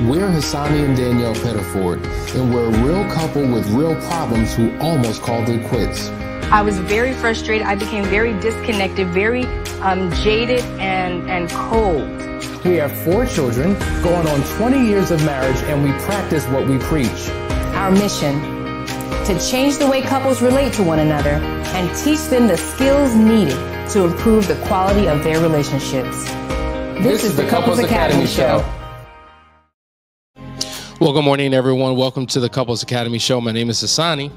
We're Hasani and Danielle Pettiford, and we're a real couple with real problems who almost called it quits. I was very frustrated. I became very disconnected, very um, jaded and, and cold. We have four children, going on 20 years of marriage, and we practice what we preach. Our mission to change the way couples relate to one another and teach them the skills needed to improve the quality of their relationships. This, this is the Couples, Couples Academy, Academy Show. Well, good morning, everyone. Welcome to the Couples Academy Show. My name is Hasani.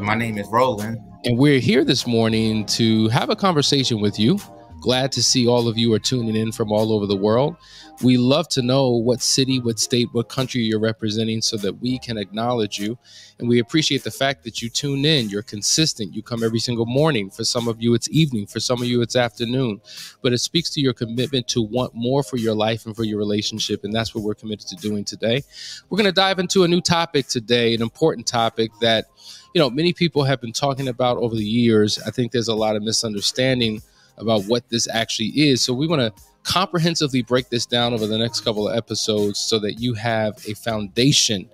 My name is Roland. And we're here this morning to have a conversation with you. Glad to see all of you are tuning in from all over the world. We love to know what city, what state, what country you're representing so that we can acknowledge you. And we appreciate the fact that you tune in. You're consistent. You come every single morning. For some of you, it's evening. For some of you, it's afternoon. But it speaks to your commitment to want more for your life and for your relationship. And that's what we're committed to doing today. We're going to dive into a new topic today, an important topic that you know, many people have been talking about over the years. I think there's a lot of misunderstanding about what this actually is. So we want to comprehensively break this down over the next couple of episodes so that you have a foundation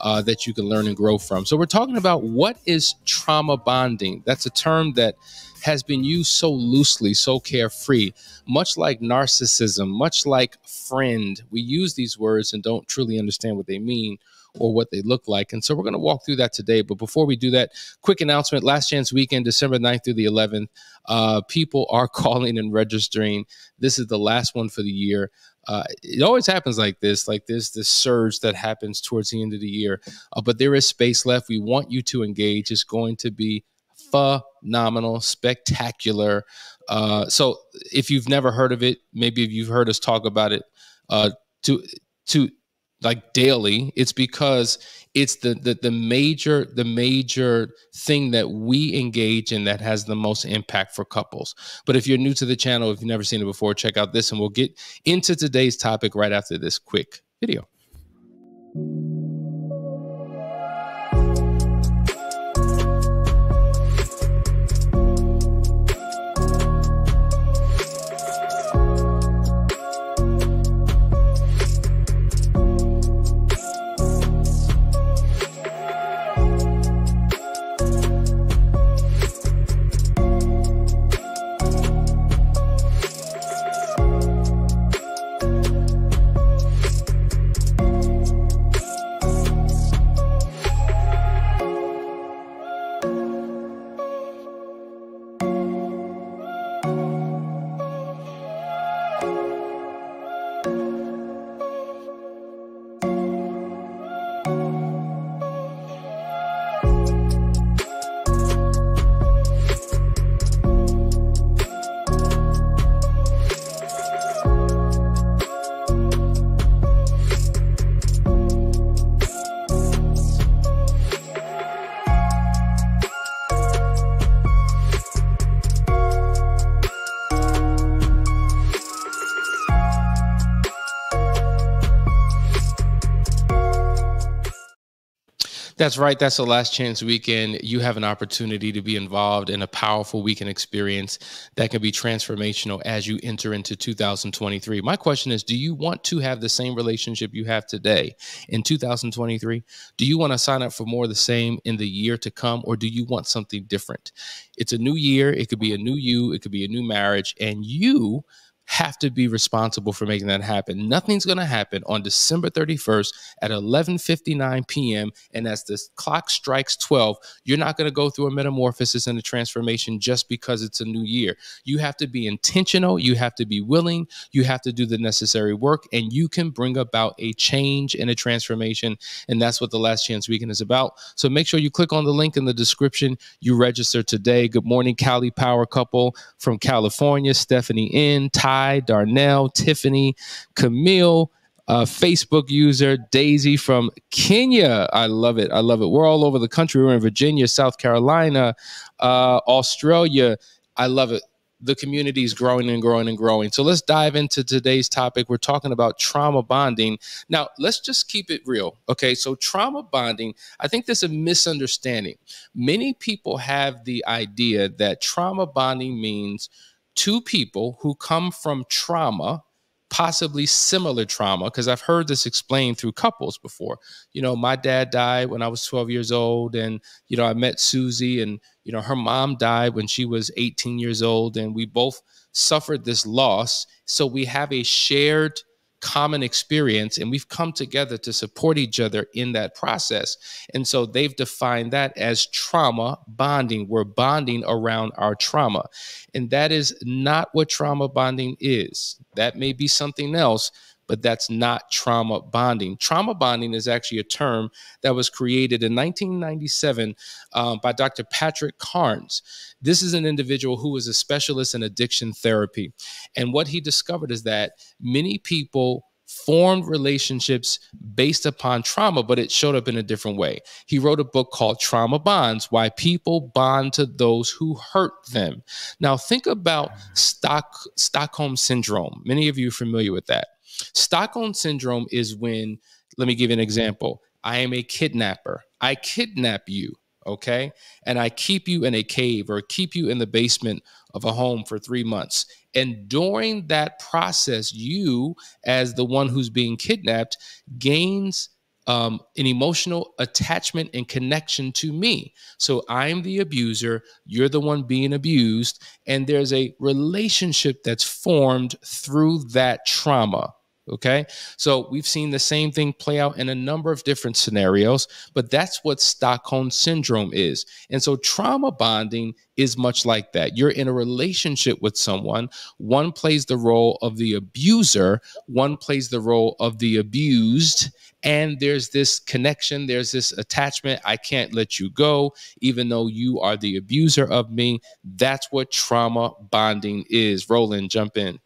uh, that you can learn and grow from. So we're talking about what is trauma bonding. That's a term that has been used so loosely, so carefree, much like narcissism, much like friend. We use these words and don't truly understand what they mean or what they look like. And so we're going to walk through that today. But before we do that, quick announcement last chance weekend, December 9th through the 11th. Uh, people are calling and registering. This is the last one for the year. Uh, it always happens like this, like this, this surge that happens towards the end of the year. Uh, but there is space left. We want you to engage. It's going to be phenomenal, spectacular. Uh, so if you've never heard of it, maybe if you've heard us talk about it, uh, to to like daily it's because it's the, the the major the major thing that we engage in that has the most impact for couples. But if you're new to the channel if you've never seen it before check out this and we'll get into today's topic right after this quick video That's right. That's the last chance weekend. You have an opportunity to be involved in a powerful weekend experience that can be transformational as you enter into 2023. My question is Do you want to have the same relationship you have today in 2023? Do you want to sign up for more of the same in the year to come, or do you want something different? It's a new year. It could be a new you, it could be a new marriage, and you have to be responsible for making that happen. Nothing's going to happen on December 31st at 11:59 p.m. and as the clock strikes 12, you're not going to go through a metamorphosis and a transformation just because it's a new year. You have to be intentional, you have to be willing, you have to do the necessary work and you can bring about a change and a transformation and that's what the last chance weekend is about. So make sure you click on the link in the description. You register today. Good morning Cali Power couple from California, Stephanie N, Ty Ty, Darnell, Tiffany, Camille, uh, Facebook user Daisy from Kenya. I love it. I love it. We're all over the country. We're in Virginia, South Carolina, uh, Australia. I love it. The community is growing and growing and growing. So let's dive into today's topic. We're talking about trauma bonding. Now, let's just keep it real. Okay. So, trauma bonding, I think there's a misunderstanding. Many people have the idea that trauma bonding means two people who come from trauma possibly similar trauma because I've heard this explained through couples before. You know, my dad died when I was 12 years old, and you know, I met Susie, and you know, her mom died when she was 18 years old, and we both suffered this loss. So we have a shared common experience and we've come together to support each other in that process. And so they've defined that as trauma bonding. We're bonding around our trauma. And that is not what trauma bonding is. That may be something else, but that's not trauma bonding. Trauma bonding is actually a term that was created in 1997 um, by Dr. Patrick Carnes. This is an individual who was a specialist in addiction therapy. And what he discovered is that many people formed relationships based upon trauma, but it showed up in a different way. He wrote a book called Trauma Bonds Why People Bond to Those Who Hurt Them. Now, think about Stock, Stockholm Syndrome. Many of you are familiar with that. Stockholm Syndrome is when, let me give you an example. I am a kidnapper. I kidnap you, okay? And I keep you in a cave or keep you in the basement of a home for three months. And during that process, you, as the one who's being kidnapped, gains um, an emotional attachment and connection to me. So I'm the abuser, you're the one being abused, and there's a relationship that's formed through that trauma. Okay. So we've seen the same thing play out in a number of different scenarios, but that's what Stockholm syndrome is. And so trauma bonding is much like that. You're in a relationship with someone, one plays the role of the abuser, one plays the role of the abused. And there's this connection, there's this attachment. I can't let you go, even though you are the abuser of me. That's what trauma bonding is. Roland, jump in.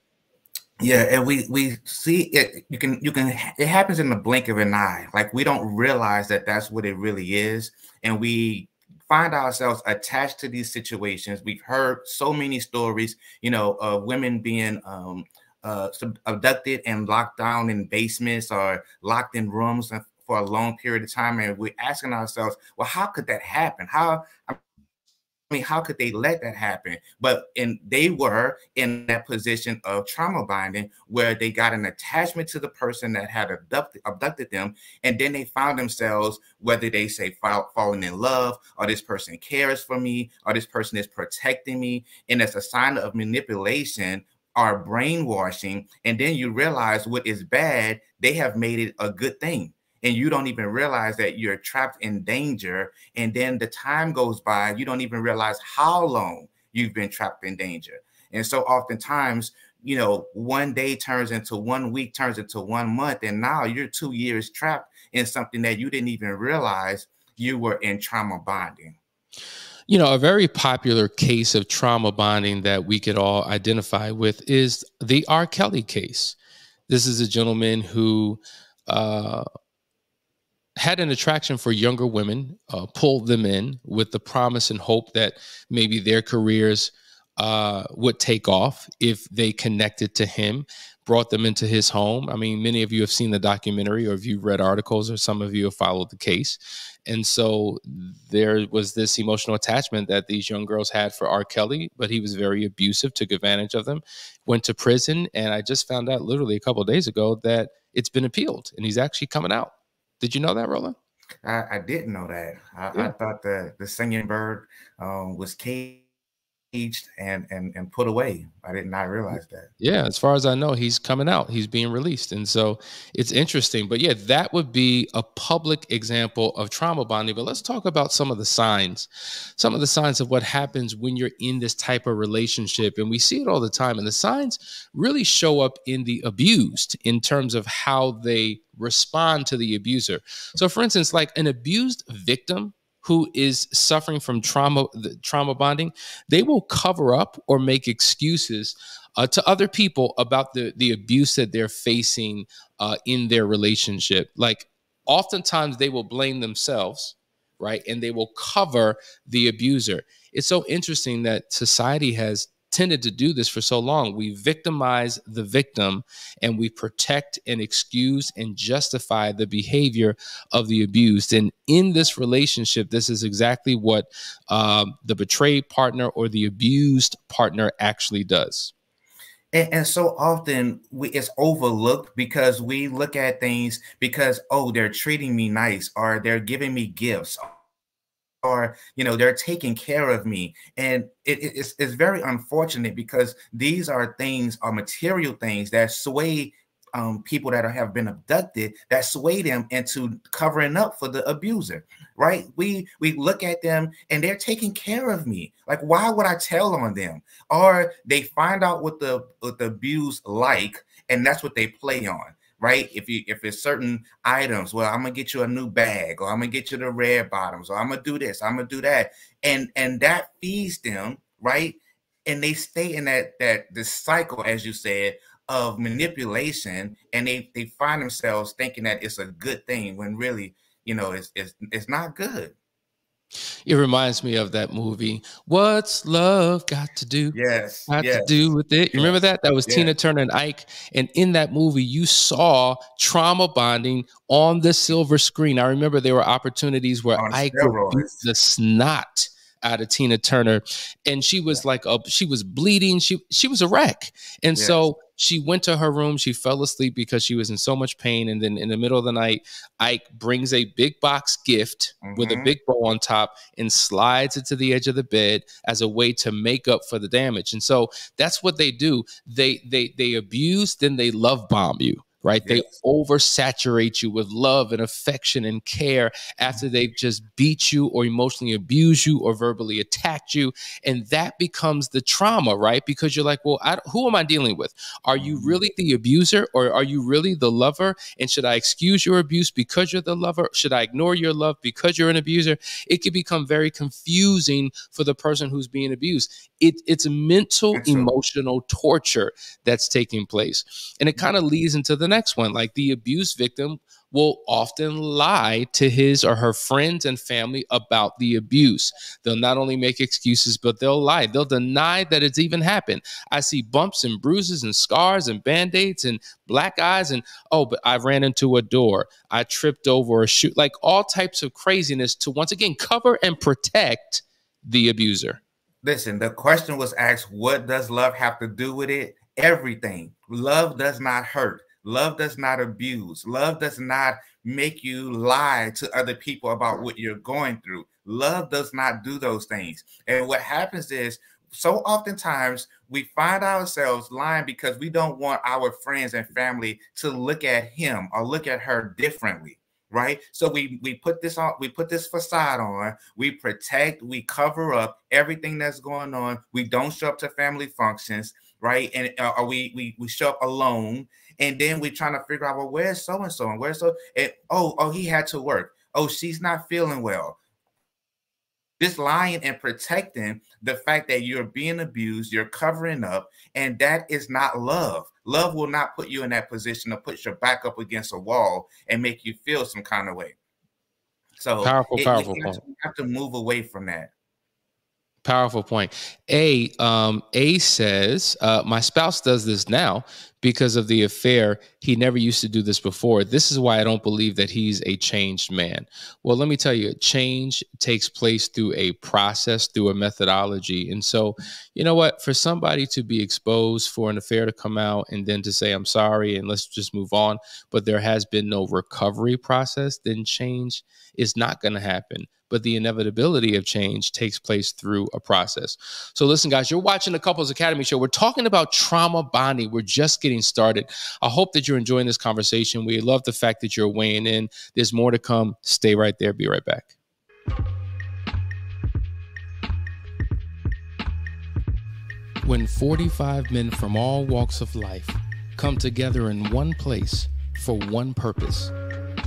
Yeah, and we we see it. You can you can. It happens in the blink of an eye. Like we don't realize that that's what it really is, and we find ourselves attached to these situations. We've heard so many stories, you know, of women being um, uh, abducted and locked down in basements or locked in rooms for a long period of time, and we're asking ourselves, well, how could that happen? How I mean, how could they let that happen? But and they were in that position of trauma bonding where they got an attachment to the person that had abducted, abducted them, and then they found themselves whether they say fall, falling in love, or this person cares for me, or this person is protecting me, and it's a sign of manipulation or brainwashing. And then you realize what is bad, they have made it a good thing and you don't even realize that you're trapped in danger. And then the time goes by, you don't even realize how long you've been trapped in danger. And so oftentimes, you know, one day turns into one week, turns into one month, and now you're two years trapped in something that you didn't even realize you were in trauma bonding. You know, a very popular case of trauma bonding that we could all identify with is the R. Kelly case. This is a gentleman who uh, had an attraction for younger women, uh, pulled them in with the promise and hope that maybe their careers uh, would take off if they connected to him, brought them into his home. I mean, many of you have seen the documentary, or if you've read articles, or some of you have followed the case. And so there was this emotional attachment that these young girls had for R. Kelly, but he was very abusive, took advantage of them, went to prison. And I just found out literally a couple days ago that it's been appealed and he's actually coming out. Did you know that, Roland? I, I didn't know that. I, yeah. I, thought the the singing bird um, was caged and and and put away. I did not realize that. Yeah, as far as I know, he's coming out. He's being released, and so it's interesting. But yeah, that would be a public example of trauma bonding. But let's talk about some of the signs, some of the signs of what happens when you're in this type of relationship, and we see it all the time. And the signs really show up in the abused in terms of how they respond to the abuser. So, for instance, like an abused victim who is suffering from trauma trauma bonding they will cover up or make excuses uh, to other people about the the abuse that they're facing uh, in their relationship. Like oftentimes they will blame themselves right and they will cover the abuser. It's so interesting that society has tended to do this for so long. We victimize the victim and we protect and excuse and justify the behavior of the abused. And in this relationship, this is exactly what um, the betrayed partner or the abused partner actually does. And, and, so often we, it's overlooked because we look at things because oh they're treating me nice or they're giving me gifts or you know they're taking care of me. And it, it's, it's very unfortunate because these are things are material things that sway um, people that have been abducted that sway them into covering up for the abuser right? We we look at them and they're taking care of me. Like why would i tell on them? Or they find out what the what the abuse like and that's what they play on right? If you if it's certain items, well, I'm gonna get you a new bag, or I'm gonna get you the red bottoms, or I'm gonna do this, I'm gonna do that, and and that feeds them, right? And they stay in that that the cycle, as you said, of manipulation, and they they find themselves thinking that it's a good thing when really, you know, it's it's it's not good. It reminds me of that movie. What's love got to do? Yes, got yes, to do with it. You remember that? That was yes. Tina Turner and Ike. And in that movie, you saw trauma bonding on the silver screen. I remember there were opportunities where on Ike would beat the snot out of Tina Turner, and she was like a she was bleeding. She she was a wreck, and so she went to her room. She fell asleep because she was in so much pain. And then in the middle of the night, Ike brings a big box gift mm-hmm. with a mm-hmm. big bow on top and slides it to the edge of the bed as a way to make up for the damage. And so that's what they do. They they they abuse, then they love bomb you right? Yes. They oversaturate you with love and affection and care after they've just beat you or emotionally abused you or verbally attacked you. And that becomes the trauma, right? Because you're like, well, I, who am I dealing with? Are you mm-hmm. really the abuser or are you really the lover? And should I excuse your abuse because you're the lover? Should I ignore your love because you're an abuser? It can become very confusing for the person who's being abused. It, it's mental, emotional torture that's taking place. And it kind of leads into the next one. Like the abuse victim will often lie to his or her friends and family about the abuse. They'll not only make excuses, but they'll lie. They'll deny that it's even happened. I see bumps and bruises and scars and band aids and black eyes. And oh, but I ran into a door. I tripped over a shoe, like all types of craziness to once again cover and protect the abuser. Listen, the question was asked, what does love have to do with it? Everything. Love does not hurt. Love does not abuse. Love does not make you lie to other people about what you're going through. Love does not do those things. And what happens is, so oftentimes we find ourselves lying because we don't want our friends and family to look at him or look at her differently right so we we put this on we put this facade on we protect we cover up everything that's going on we don't show up to family functions right and uh, we we we show up alone and then we're trying to figure out, well, where's so and so and where's so and oh, oh, he had to work. Oh, she's not feeling well. Just lying and protecting the fact that you're being abused, you're covering up, and that is not love. Love will not put you in that position to put your back up against a wall and make you feel some kind of way. So powerful, it, powerful. You have, to, you have to move away from that. Powerful point. A um, A says uh, my spouse does this now because of the affair. He never used to do this before. This is why I don't believe that he's a changed man. Well, let me tell you, change takes place through a process, through a methodology. And so, you know what? For somebody to be exposed, for an affair to come out, and then to say, I'm sorry, and let's just move on, but there has been no recovery process, then change is not going to happen but the inevitability of change takes place through a process. So, listen, guys, you're watching the Couples Academy show. We're talking about trauma bonding. We're just getting started. I hope that you're enjoying this conversation. We love the fact that you're weighing in. There's more to come. Stay right there. Be right back. When 45 men from all walks of life come together in one place for one purpose,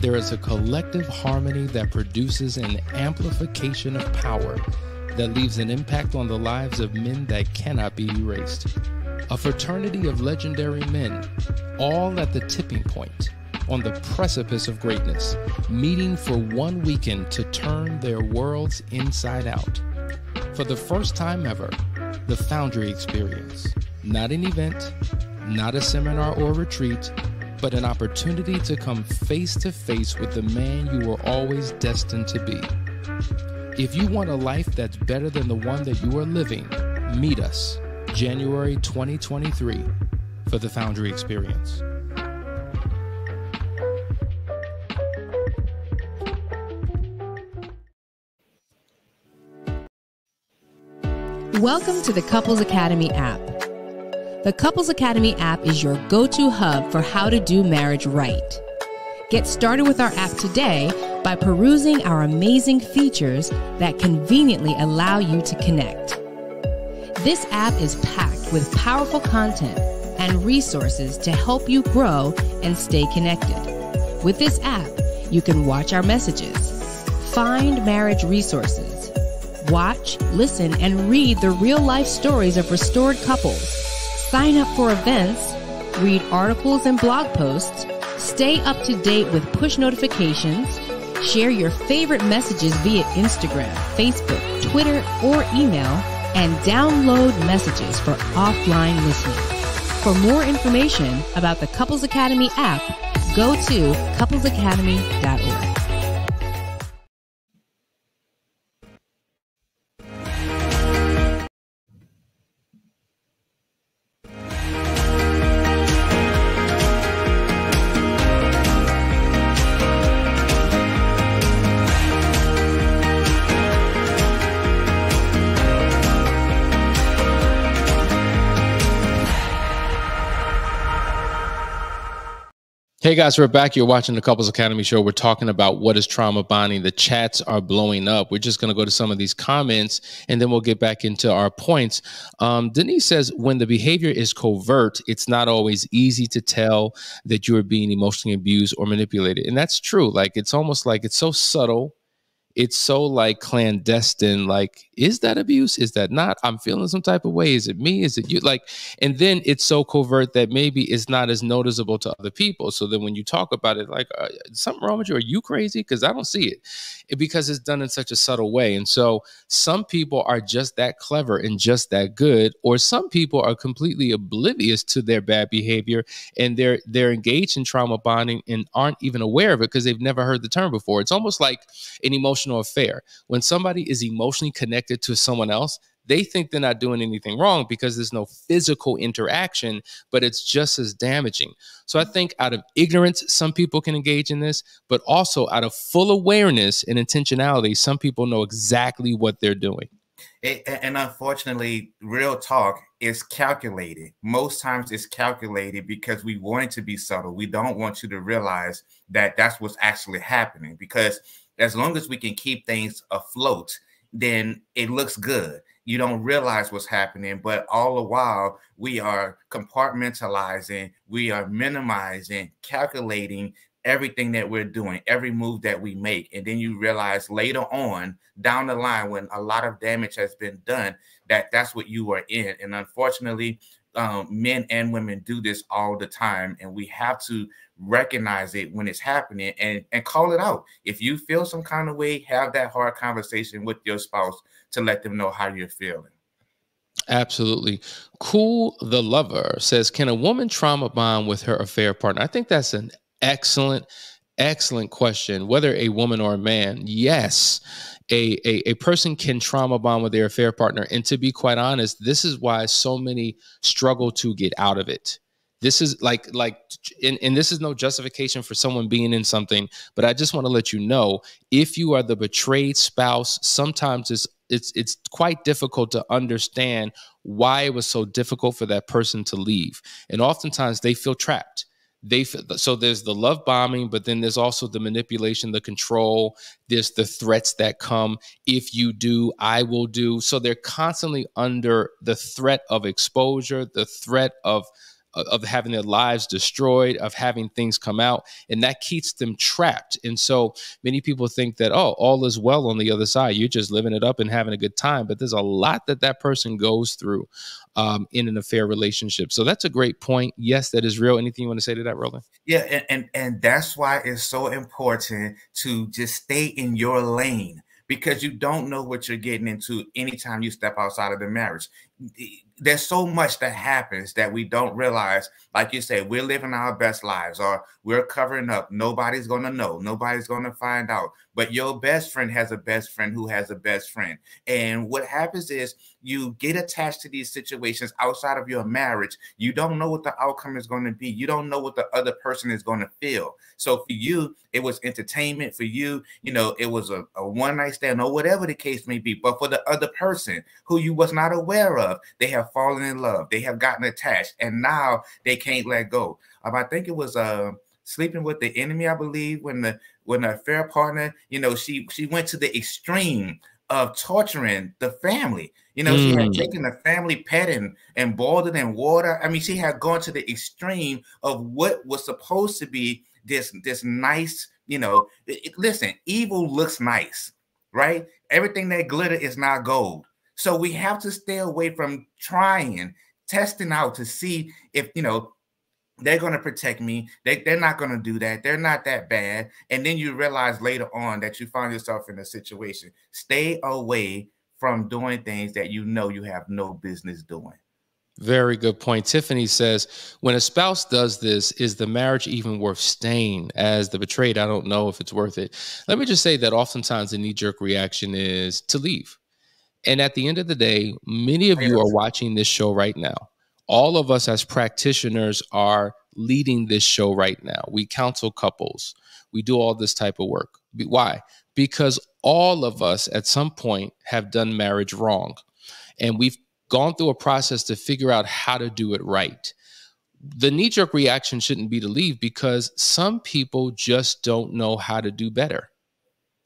there is a collective harmony that produces an amplification of power that leaves an impact on the lives of men that cannot be erased. A fraternity of legendary men, all at the tipping point, on the precipice of greatness, meeting for one weekend to turn their worlds inside out. For the first time ever, the Foundry Experience. Not an event, not a seminar or retreat, but an opportunity to come face to face with the man you were always destined to be. If you want a life that's better than the one that you are living, meet us January 2023 for the Foundry experience. Welcome to the Couples Academy app. The Couples Academy app is your go to hub for how to do marriage right. Get started with our app today by perusing our amazing features that conveniently allow you to connect. This app is packed with powerful content and resources to help you grow and stay connected. With this app, you can watch our messages, find marriage resources, watch, listen, and read the real life stories of restored couples, sign up for events, read articles and blog posts, stay up to date with push notifications, share your favorite messages via Instagram, Facebook, Twitter, or email, and download messages for offline listening. For more information about the Couples Academy app, go to couplesacademy.org. Hey guys, we're back. You're watching the Couples Academy show. We're talking about what is trauma bonding. The chats are blowing up. We're just going to go to some of these comments and then we'll get back into our points. Um, Denise says, when the behavior is covert, it's not always easy to tell that you are being emotionally abused or manipulated. And that's true. Like, it's almost like it's so subtle it's so like clandestine like is that abuse? Is that not? I'm feeling some type of way. Is it me? Is it you? Like and then it's so covert that maybe it's not as noticeable to other people. So then when you talk about it like uh, something wrong with you? Are you crazy? Because i don't see it. it because it's done in such a subtle way. And so some people are just that clever and just that good or some people are completely oblivious to their bad behavior and they're they're engaged in trauma bonding and aren't even aware of it because they've never heard the term before. It's almost like an emotional emotional affair. When somebody is emotionally connected to someone else, they think they're not doing anything wrong because there's no physical interaction, but it's just as damaging. So I think out of ignorance, some people can engage in this, but also out of full awareness and intentionality, some people know exactly what they're doing. It, and unfortunately, real talk is calculated. Most times it's calculated because we want it to be subtle. We don't want you to realize that that's what's actually happening because as long as we can keep things afloat, then it looks good. You don't realize what's happening, but all the while we are compartmentalizing, we are minimizing, calculating everything that we're doing, every move that we make. And then you realize later on down the line when a lot of damage has been done that that's what you are in. And unfortunately, um, men and women do this all the time, and we have to recognize it when it's happening and and call it out. If you feel some kind of way, have that hard conversation with your spouse to let them know how you're feeling. Absolutely. Cool the lover says, Can a woman trauma bond with her affair partner? I think that's an excellent, excellent question. Whether a woman or a man, yes a, a, a person can trauma bond with their affair partner. And to be quite honest, this is why so many struggle to get out of it. This is like like and, and this is no justification for someone being in something, but I just want to let you know if you are the betrayed spouse, sometimes it's it's it's quite difficult to understand why it was so difficult for that person to leave. And oftentimes they feel trapped they so there's the love bombing but then there's also the manipulation the control there's the threats that come if you do i will do. So they're constantly under the threat of exposure the threat of of having their lives destroyed, of having things come out, and that keeps them trapped. And so many people think that, oh, all is well on the other side. You're just living it up and having a good time. But there's a lot that that person goes through um, in an affair relationship. So that's a great point. Yes, that is real. Anything you want to say to that, Roland? Yeah, and, and, and that's why it's so important to just stay in your lane because you don't know what you're getting into anytime you step outside of the marriage. There's so much that happens that we don't realize. Like you say, we're living our best lives, or we're covering up. Nobody's gonna know. Nobody's gonna find out. But your best friend has a best friend who has a best friend. And what happens is you get attached to these situations outside of your marriage. You don't know what the outcome is going to be. You don't know what the other person is going to feel. So for you, it was entertainment. For you, you know, it was a, a one night stand or whatever the case may be. But for the other person who you was not aware of, they have fallen in love. They have gotten attached, and now they can't let go. Um, I think it was uh, sleeping with the enemy. I believe when the when the affair partner, you know, she she went to the extreme of torturing the family. You know, mm. she had mm. taken the family pet and, and boiled it in water. I mean, she had gone to the extreme of what was supposed to be this this nice, you know. It, listen, evil looks nice, right? Everything that glitter is not gold. So we have to stay away from trying, testing out to see if you know they're going to protect me. They, they're not going to do that. They're not that bad. And then you realize later on that you find yourself in a situation. Stay away from doing things that you know you have no business doing. Very good point. Tiffany says, when a spouse does this, is the marriage even worth staying? As the betrayed, I don't know if it's worth it. Let me just say that oftentimes the knee jerk reaction is to leave. And at the end of the day, many of you are watching this show right now all of us as practitioners are leading this show right now. We counsel couples, we do all this type of work. Why? Because all of us at some point have done marriage wrong. And we've gone through a process to figure out how to do it right. The knee jerk reaction shouldn't be to leave because some people just don't know how to do better.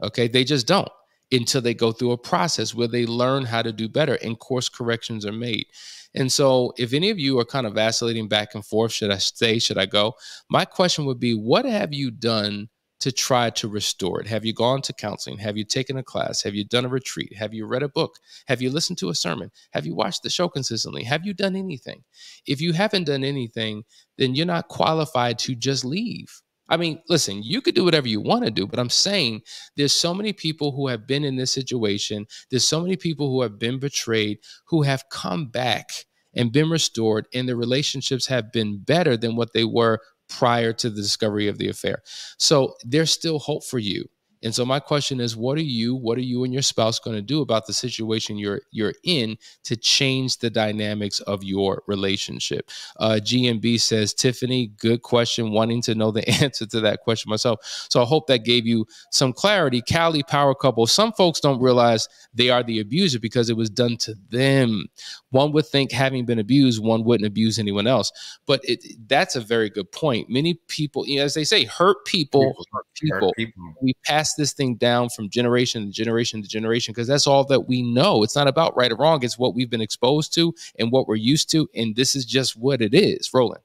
Okay, they just don't until they go through a process where they learn how to do better and course corrections are made. And so, if any of you are kind of vacillating back and forth, should I stay? Should I go? My question would be what have you done to try to restore it? Have you gone to counseling? Have you taken a class? Have you done a retreat? Have you read a book? Have you listened to a sermon? Have you watched the show consistently? Have you done anything? If you haven't done anything, then you're not qualified to just leave. I mean, listen, you could do whatever you want to do, but I'm saying there's so many people who have been in this situation. There's so many people who have been betrayed, who have come back and been restored, and the relationships have been better than what they were prior to the discovery of the affair. So there's still hope for you. And so my question is, what are you, what are you and your spouse going to do about the situation you're you're in to change the dynamics of your relationship? Uh, GMB says, Tiffany, good question. Wanting to know the answer to that question myself. So I hope that gave you some clarity. Cali power couple. Some folks don't realize they are the abuser because it was done to them. One would think, having been abused, one wouldn't abuse anyone else. But it, that's a very good point. Many people, as they say, hurt people, hurt people. People. We pass this thing down from generation to generation to generation because that's all that we know. It's not about right or wrong. It's what we've been exposed to and what we're used to. And this is just what it is. Roland.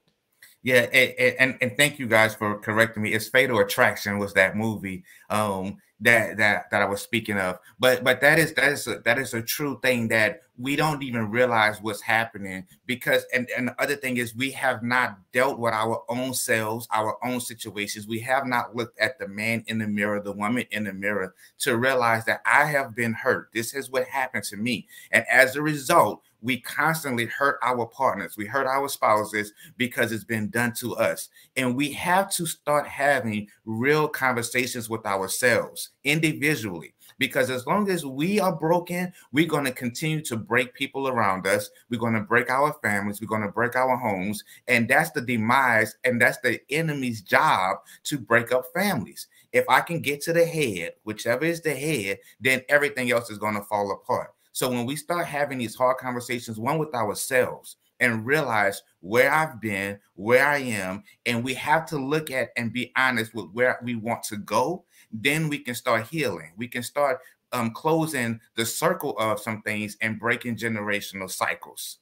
Yeah, and, and, and thank you guys for correcting me. It's Fatal Attraction was that movie. Um, that that that I was speaking of. But but that is that is a, that is a true thing that we don't even realize what's happening because and and the other thing is we have not dealt with our own selves, our own situations. We have not looked at the man in the mirror, the woman in the mirror to realize that I have been hurt. This is what happened to me, and as a result we constantly hurt our partners, we hurt our spouses because it's been done to us. And we have to start having real conversations with ourselves individually. Because as long as we are broken, we're going to continue to break people around us. We're going to break our families. We're going to break our homes. And that's the demise, and that's the enemy's job to break up families. If I can get to the head, whichever is the head, then everything else is going to fall apart. So when we start having these hard conversations, one with ourselves, and realize where I've been, where I am, and we have to look at and be honest with where we want to go, then we can start healing. We can start um, closing the circle of some things and breaking generational cycles.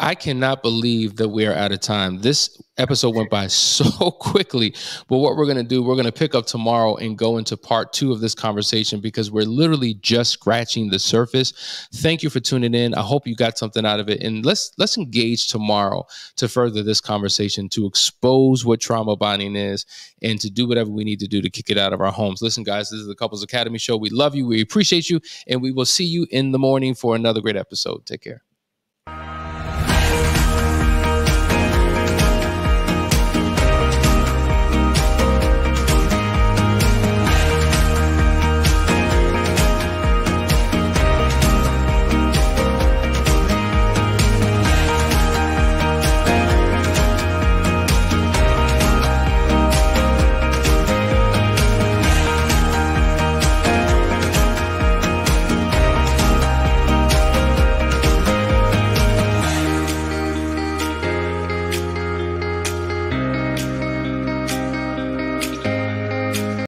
I cannot believe that we are out of time. This episode went by so quickly. But what we're going to do, we're going to pick up tomorrow and go into part two of this conversation because we're literally just scratching the surface. Thank you for tuning in. I hope you got something out of it. And let's let's engage tomorrow to further this conversation, to expose what trauma bonding is, and to do whatever we need to do to kick it out of our homes. Listen, guys, this is the Couples Academy show. We love you, we appreciate you, and we will see you in the morning for another great episode. Take care.